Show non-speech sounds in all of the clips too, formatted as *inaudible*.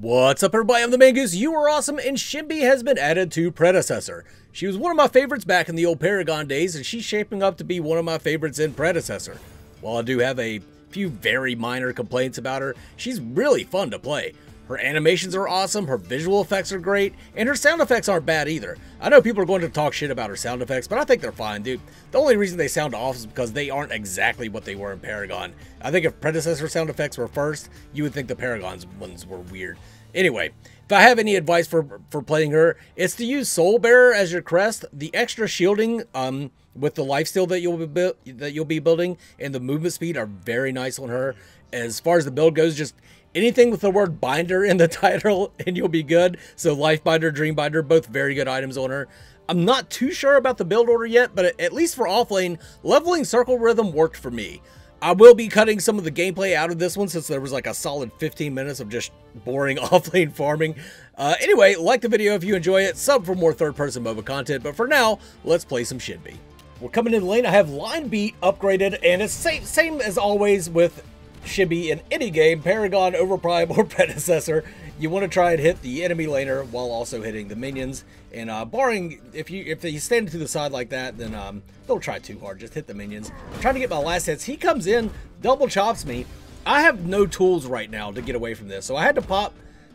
What's up everybody, I'm the Mangoose, you are awesome, and Shinbi has been added to Predecessor. She was one of my favorites back in the old Paragon days, and she's shaping up to be one of my favorites in Predecessor. While I do have a few very minor complaints about her, she's really fun to play. Her animations are awesome, her visual effects are great, and her sound effects aren't bad either. I know people are going to talk shit about her sound effects, but I think they're fine, dude. The only reason they sound off is because they aren't exactly what they were in Paragon. I think if predecessor sound effects were first, you would think the Paragon's ones were weird. Anyway, if I have any advice for for playing her, it's to use Soul Bearer as your crest. The extra shielding um, with the lifesteal that you'll be that you'll be building and the movement speed are very nice on her. As far as the build goes, just anything with the word binder in the *laughs* title and you'll be good. So life binder, dream binder, both very good items on her. I'm not too sure about the build order yet, but at least for offlane, leveling circle rhythm worked for me. I will be cutting some of the gameplay out of this one since there was like a solid 15 minutes of just boring *laughs* offlane farming. Uh, anyway, like the video if you enjoy it, sub for more third-person MOBA content, but for now, let's play some Shinbi. We're coming in lane, I have Line Beat upgraded, and it's same, same as always with Shinbi in any game, Paragon, Overprime, or *laughs* Predecessor, you want to try and hit the enemy laner while also hitting the minions. And uh, barring, if you if you stand to the side like that, then um, don't try too hard. Just hit the minions. I'm trying to get my last hits. He comes in, double chops me. I have no tools right now to get away from this. So I had to pop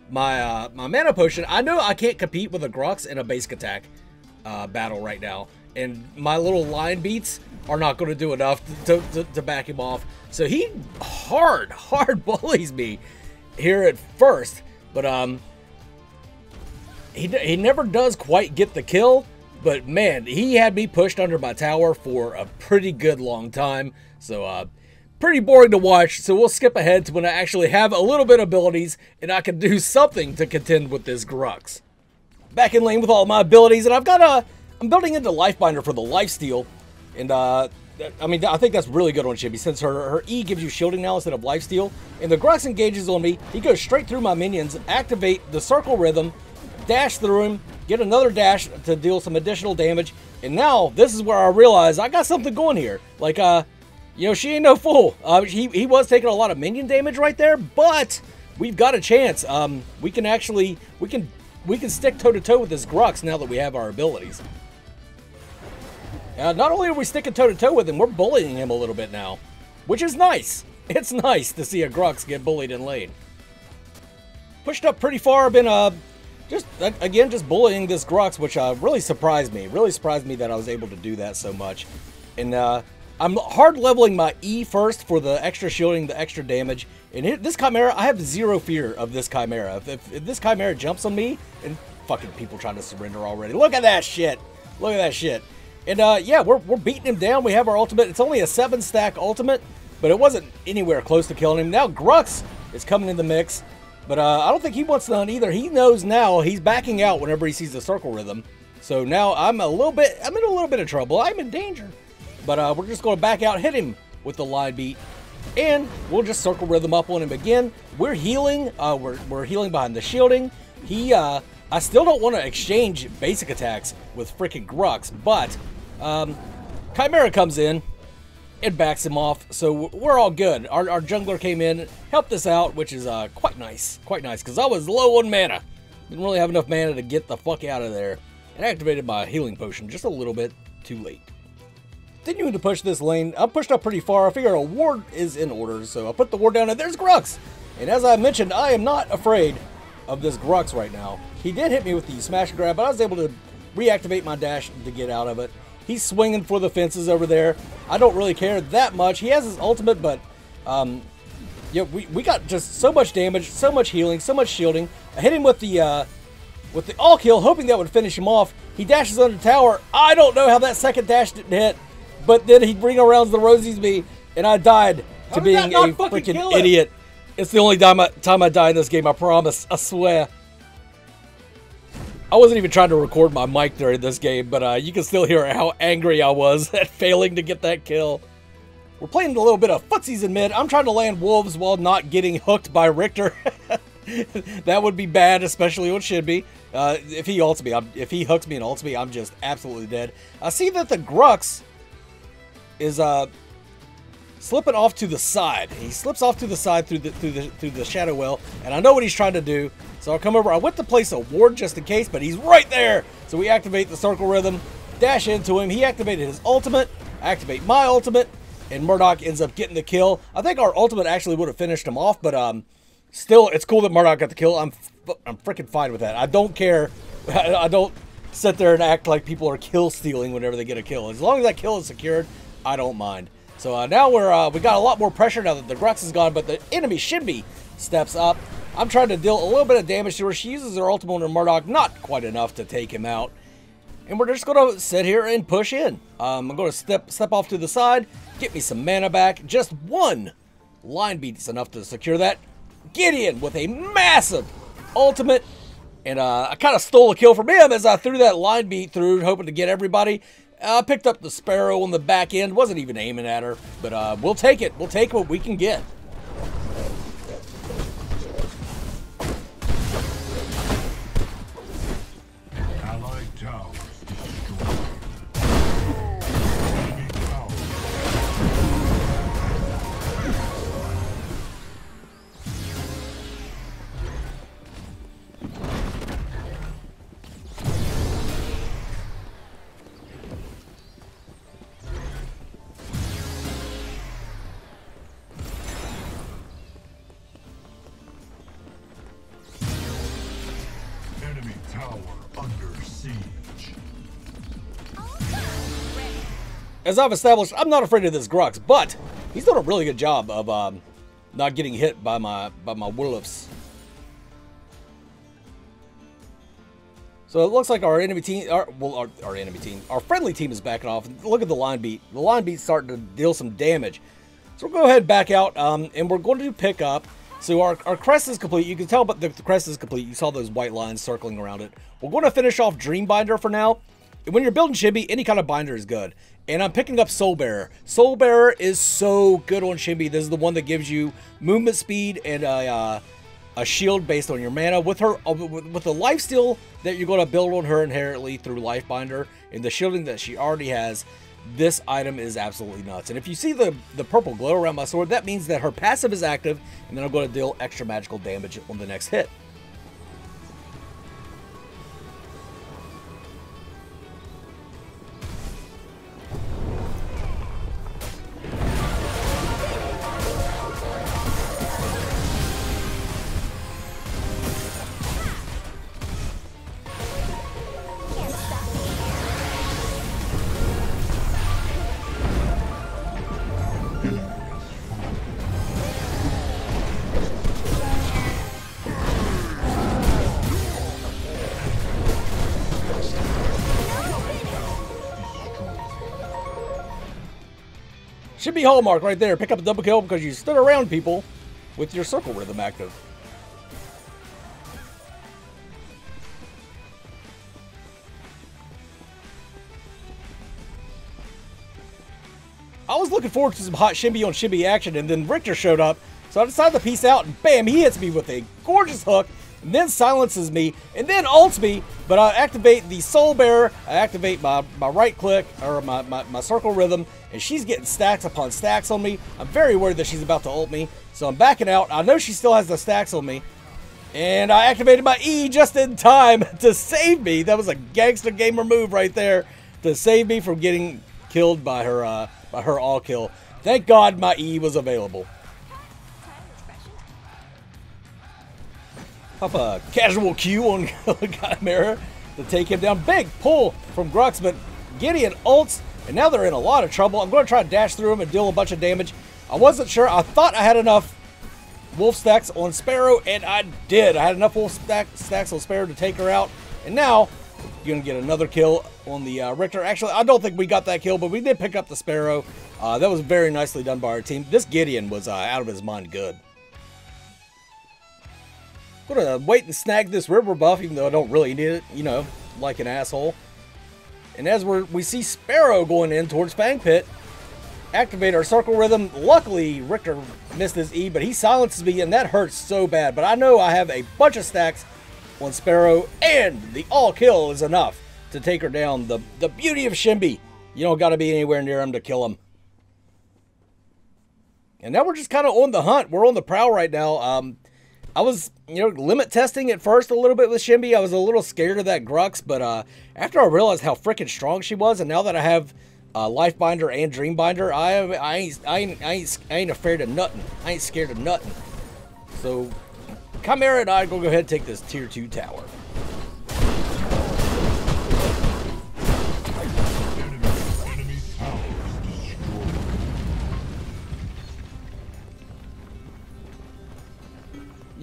my uh, my mana potion. I know I can't compete with a Grux in a basic attack uh, battle right now. And my little line beats are not going to do enough to, to, to back him off. So he hard, *laughs* hard bullies me here at first. But um, he, he never does quite get the kill. But man, he had me pushed under my tower for a pretty good long time. So uh, pretty boring to watch. So we'll skip ahead to when I actually have a little bit of abilities and I can do something to contend with this Grux. Back in lane with all my abilities, and I've got a I'm building into Lifebinder for the lifesteal, and uh, I mean, I think that's really good on Shinbi since her, her E gives you shielding now instead of lifesteal. And the Grux engages on me. He goes straight through my minions, activate the circle rhythm, dash through him, get another dash to deal some additional damage. And now this is where I realize I got something going here. Like, uh, you know, she ain't no fool. Uh, he, he was taking a lot of minion damage right there, but we've got a chance. Um, we can actually, we can, we can stick toe to toe with this Grux now that we have our abilities. Uh, not only are we sticking toe-to-toe -to -toe with him, we're bullying him a little bit now. Which is nice. *laughs* It's nice to see a Grux get bullied in lane. Pushed up pretty far, been, uh, just, again, just bullying this Grux, which, uh, really surprised me. Really surprised me that I was able to do that so much. And, uh, I'm hard leveling my E first for the extra shielding, the extra damage. And it, this Khaimera, I have zero fear of this Khaimera. If, if, if this Khaimera jumps on me, and fucking people trying to surrender already. Look at that shit. Look at that shit. And uh, yeah, we're, we're beating him down. We have our ultimate. It's only a seven stack ultimate, but it wasn't anywhere close to killing him. Now Grux is coming in the mix, but uh, I don't think he wants none either. He knows now he's backing out whenever he sees the circle rhythm. So now I'm a little bit, I'm in a little bit of trouble. I'm in danger. But uh, we're just going to back out, hit him with the line beat. And we'll just circle rhythm up on him again. We're healing. Uh, we're, we're healing behind the shielding. He, uh, I still don't want to exchange basic attacks with freaking Grux, but um, Khaimera comes in and backs him off, so we're all good. Our, our jungler came in, helped us out, which is uh, quite nice. Quite nice, because I was low on mana. Didn't really have enough mana to get the fuck out of there. And activated my healing potion just a little bit too late. Continuing to push this lane, I'm pushed up pretty far. I figure a ward is in order, so I put the ward down, and there's Grux! And as I mentioned, I am not afraid of this Grux right now. He did hit me with the smash and grab, but I was able to reactivate my dash to get out of it. He's swinging for the fences over there. I don't really care that much. He has his ultimate, but um, yeah, we, we got just so much damage, so much healing, so much shielding. I hit him with the uh, with the all kill, hoping that would finish him off. He dashes under the tower. I don't know how that second dash didn't hit, but then he bring around the rosies me, and I died to being a freaking idiot. It's the only time I, time I die in this game, I promise. I swear. I wasn't even trying to record my mic during this game, but uh, you can still hear how angry I was *laughs* at failing to get that kill. We're playing a little bit of footsies in mid. I'm trying to land wolves while not getting hooked by Richter. *laughs* that would be bad, especially what should be. Uh, if he ults me, I'm, if he hooks me and ults me, I'm just absolutely dead. I see that the Grux is uh, slipping off to the side. He slips off to the side through the through the through the shadow well, and I know what he's trying to do. So I'll come over. I went to place a ward just in case, but he's right there. So we activate the circle rhythm, dash into him. He activated his ultimate, activate my ultimate, and Murdock ends up getting the kill. I think our ultimate actually would have finished him off, but um, still, it's cool that Murdock got the kill. I'm I'm freaking fine with that. I don't care. *laughs* I don't sit there and act like people are kill stealing whenever they get a kill. As long as that kill is secured, I don't mind. So uh, now we're uh, we got a lot more pressure now that the Grux is gone, but the enemy Shinbi steps up. I'm trying to deal a little bit of damage to her. She uses her ultimate on Murdock, not quite enough to take him out. And we're just going to sit here and push in. Um, I'm going to step step off to the side, get me some mana back. Just one line beat's enough to secure that. Gideon with a massive ultimate. And uh, I kind of stole a kill from him as I threw that line beat through, hoping to get everybody. I uh, picked up the Sparrow on the back end. Wasn't even aiming at her, but uh, we'll take it. We'll take what we can get. As I've established, I'm not afraid of this Grux, but he's done a really good job of um, not getting hit by my by my wolves. So it looks like our enemy team, our, well, our, our enemy team, our friendly team is backing off. Look at the line beat. The line beat's starting to deal some damage. So we'll go ahead back out, um, and we're going to pick up. So our, our crest is complete. You can tell, but the, the crest is complete. You saw those white lines circling around it. We're going to finish off Dreambinder for now. And when you're building Shinbi, any kind of binder is good. And I'm picking up Soul Bearer. Soul Bearer is so good on Shinbi. This is the one that gives you movement speed and a, uh, a shield based on your mana. With her, uh, with the life steal that you're going to build on her inherently through Lifebinder and the shielding that she already has, this item is absolutely nuts. And if you see the, the purple glow around my sword, that means that her passive is active, and then I'm going to deal extra magical damage on the next hit. Should be Hallmark right there. Pick up a double kill because you stood around people with your circle rhythm active. I was looking forward to some hot Shinbi on Shinbi action, and then Richter showed up, so I decided to piece out, and bam, he hits me with a gorgeous hook, and then silences me, and then ults me, but I activate the Soul Bearer, I activate my, my right click, or my, my, my circle rhythm, and she's getting stacks upon stacks on me. I'm very worried that she's about to ult me, so I'm backing out. I know she still has the stacks on me, and I activated my E just in time *laughs* to save me. That was a gangster gamer move right there to save me from getting killed by her, uh, by her all kill. Thank God my E was available. Pop a casual Q on *laughs* the Khaimera to take him down. Big pull from Grux, but Gideon ults, and now they're in a lot of trouble. I'm going to try to dash through him and deal a bunch of damage. I wasn't sure. I thought I had enough wolf stacks on Sparrow, and I did. I had enough wolf stack, stacks on Sparrow to take her out. And now, you're going to get another kill on the uh, Richter. Actually, I don't think we got that kill, but we did pick up the Sparrow. Uh, that was very nicely done by our team. This Gideon was uh, out of his mind good. Gonna wait and snag this river buff, even though I don't really need it, you know, like an asshole. And as we're, we see Sparrow going in towards Fang Pit, activate our circle rhythm. Luckily, Richter missed his E, but he silences me, and that hurts so bad. But I know I have a bunch of stacks on Sparrow, and the all kill is enough to take her down. The, the beauty of Shinbi. You don't got to be anywhere near him to kill him. And now we're just kind of on the hunt. We're on the prowl right now. Um, I was, you know, limit testing at first a little bit with Shinbi. I was a little scared of that Grux, but uh, after I realized how freaking strong she was, and now that I have uh, Lifebinder and Dreambinder, I, I, ain't, I, ain't, I, ain't, I ain't afraid of nothing. I ain't scared of nothing. So, Khaimera and I go go ahead and take this Tier 2 tower.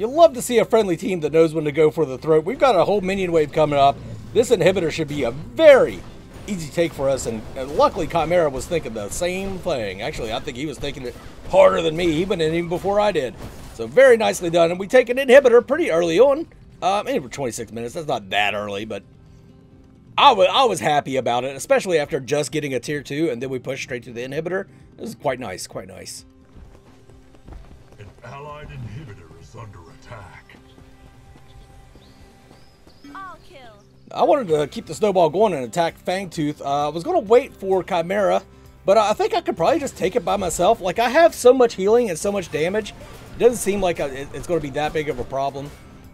You love to see a friendly team that knows when to go for the throat. We've got a whole minion wave coming up. This inhibitor should be a very easy take for us, and, and luckily Khaimera was thinking the same thing. Actually, I think he was thinking it harder than me. Went in even before I did. So very nicely done, and we take an inhibitor pretty early on. Um, for 26 minutes. That's not that early, but I was, I was happy about it, especially after just getting a tier 2, and then we pushed straight to the inhibitor. It was quite nice, quite nice. An allied inhibitor I wanted to keep the snowball going and attack Fangtooth. Uh, I was going to wait for Khaimera, but I think I could probably just take it by myself. Like, I have so much healing and so much damage. It doesn't seem like it's going to be that big of a problem.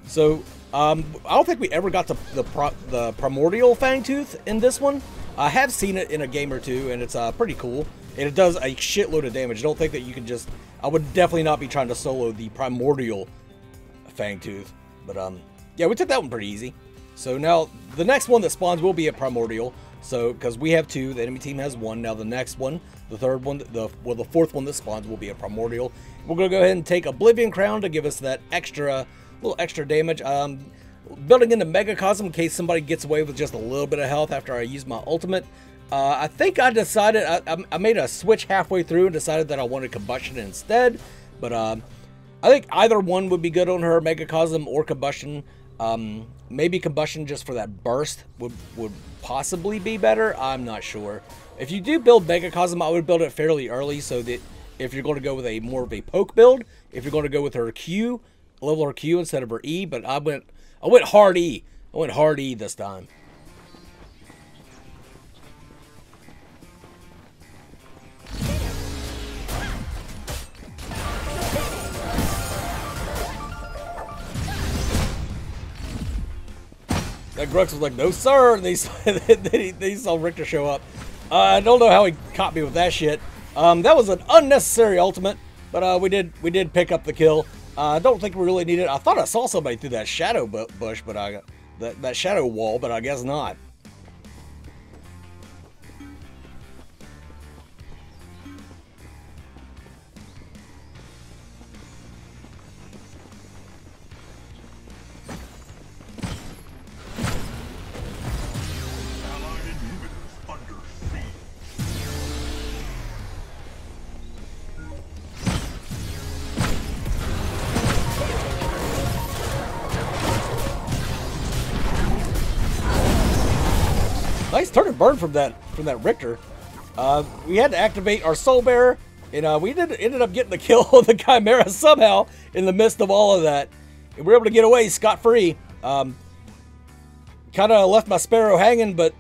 So, um, I don't think we ever got to the, the Primordial Fangtooth in this one. I have seen it in a game or two, and it's uh, pretty cool. And it does a shitload of damage. I don't think that you can just... I would definitely not be trying to solo the Primordial Fangtooth. But, um, yeah, we took that one pretty easy. So now the next one that spawns will be a primordial. So because we have two, the enemy team has one. Now the next one, the third one, the well the fourth one that spawns will be a primordial. We're gonna go ahead and take Oblivion Crown to give us that extra little extra damage. Um, building into Megacosm in case somebody gets away with just a little bit of health after I use my ultimate. Uh, I think I decided, I, I, made a switch halfway through and decided that I wanted Combustion instead. But um, I think either one would be good on her, Megacosm or Combustion. Um, maybe combustion just for that burst would, would possibly be better. I'm not sure. If you do build Megacosm, I would build it fairly early so that if you're going to go with a more of a poke build, if you're going to go with her Q, level her Q instead of her E, but I went I went hard E. I went hard E this time. That Grux was like, no sir, and they, they, they saw Richter show up. Uh, I don't know how he caught me with that shit. Um, that was an unnecessary ultimate, but uh, we did we did pick up the kill. Uh, I don't think we really needed. I thought I saw somebody through that shadow bush, but I that, that shadow wall, but I guess not. Nice turn and burn from that from that Richter. Uh, we had to activate our Soul Bearer, and uh, we did ended up getting the *laughs* kill on the Khaimera somehow in the midst of all of that. And we were able to get away scot free. Um, kind of left my Sparrow hanging, but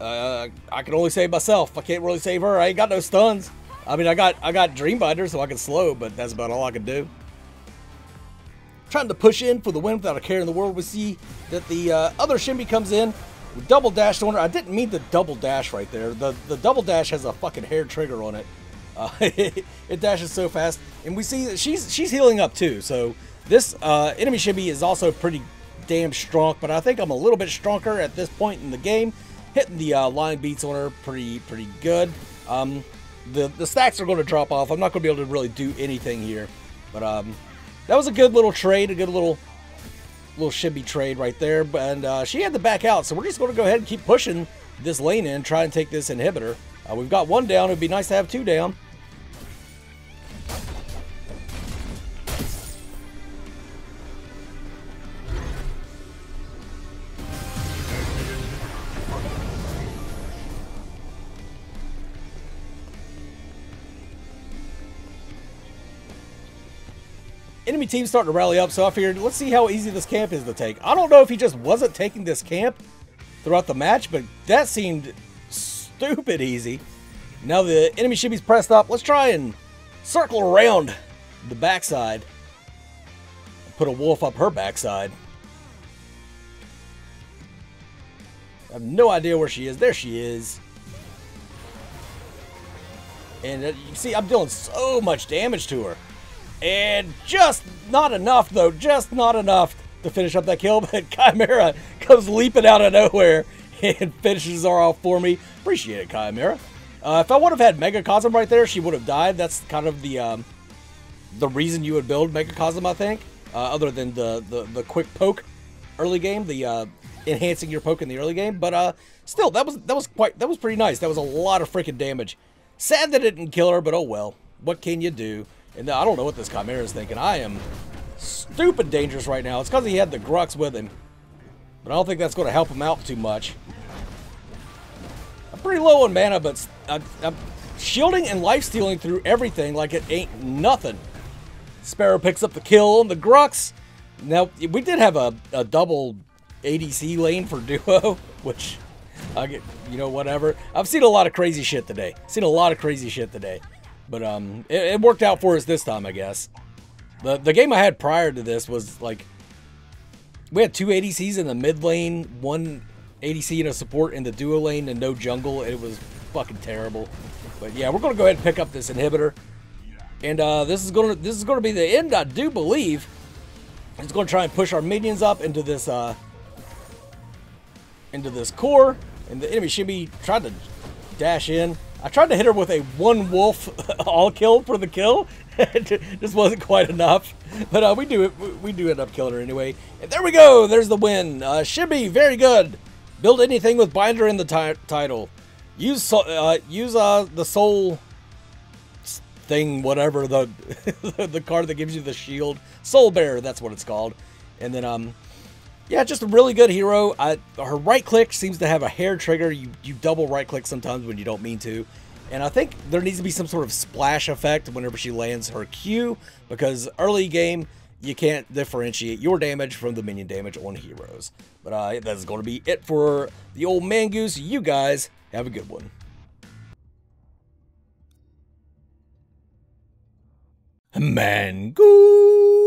uh, I can only save myself. I can't really save her. I ain't got no stuns. I mean, I got I got Dreambinder, so I can slow, but that's about all I can do. Trying to push in for the win without a care in the world. We see that the uh, other Shinbi comes in, double dashed on her. I didn't mean the double dash right there. The the double dash has a fucking hair trigger on it. Uh, *laughs* it, dashes so fast, and we see that she's she's healing up too. So this uh, enemy Shinbi is also pretty damn strong, but I think I'm a little bit stronger at this point in the game. Hitting the uh, line beats on her pretty pretty good. Um, the the stacks are going to drop off. I'm not going to be able to really do anything here, but um, that was a good little trade, a good little little Shinbi trade right there. And uh, she had to back out, so we're just going to go ahead and keep pushing this lane in, try and take this inhibitor. Uh, we've got one down. It'd be nice to have two down. Team's starting to rally up, so I figured let's see how easy this camp is to take. I don't know if he just wasn't taking this camp throughout the match, but that seemed stupid easy. Now the enemy Shinbi's pressed up. Let's try and circle around the backside. put a wolf up her backside. I have no idea where she is. There she is. And uh, you see, I'm doing so much damage to her. And just not enough, though. Just not enough to finish up that kill. *laughs* But Khaimera comes leaping out of nowhere and *laughs* finishes her off for me. Appreciate it, Khaimera. Uh, if I would have had Megacosm right there, she would have died. That's kind of the um, the reason you would build Megacosm, I think. Uh, other than the, the, the quick poke early game, the uh, enhancing your poke in the early game. But uh, still, that was that was quite that was pretty nice. That was a lot of freaking damage. Sad that it didn't kill her, but oh well. What can you do? And I don't know what this Khaimera is thinking. I am stupid dangerous right now. It's because he had the Grux with him. But I don't think that's going to help him out too much. I'm pretty low on mana, but I, I'm shielding and life stealing through everything like it ain't nothing. Sparrow picks up the kill on the Grux. Now, we did have a, a double ADC lane for *laughs* duo, which I get, you know, whatever. I've seen a lot of crazy shit today. Seen a lot of crazy shit today. But um, it, it worked out for us this time, I guess. The, the game I had prior to this was like, we had two ADCs in the mid lane, one ADC and a support in the duo lane, and no jungle. It was fucking terrible. But yeah, we're gonna go ahead and pick up this inhibitor, and uh, this is gonna this is gonna be the end, I do believe. It's gonna try and push our minions up into this uh, into this core, and the enemy should be trying to dash in. I tried to hit her with a one wolf *laughs* all kill for the kill. *laughs* it just wasn't quite enough, but uh, we do it. We do end up killing her anyway. And there we go. There's the win. Uh, Shinbi, very good. Build anything with binder in the title. Use uh, use uh, the soul thing, whatever the *laughs* the card that gives you the shield, Soul Bearer. That's what it's called. And then um, yeah, just a really good hero. I, her right click seems to have a hair trigger. You you double right click sometimes when you don't mean to. And I think there needs to be some sort of splash effect whenever she lands her Q, because early game, you can't differentiate your damage from the minion damage on heroes. But uh, that's going to be it for the old Mangoose. You guys have a good one. Mangoose!